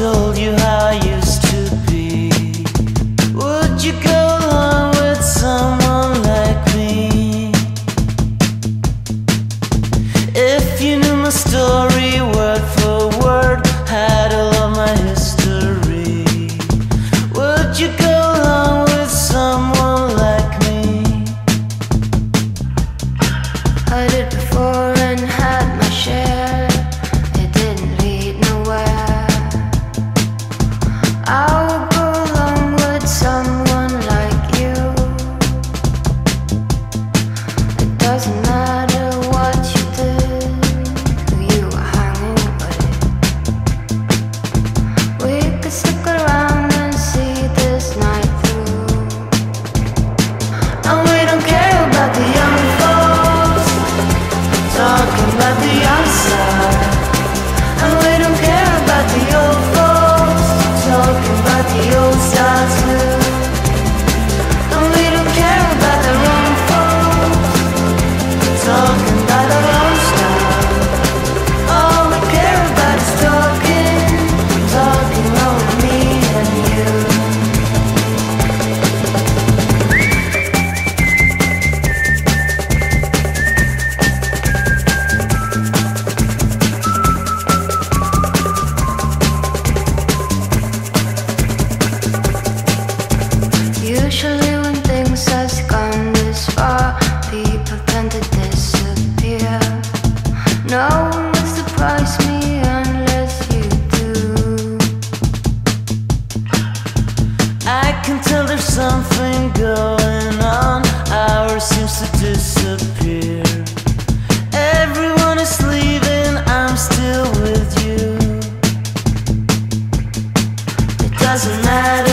told you how I used to be Would you go on with someone like me? If you knew my story word doesn't matter.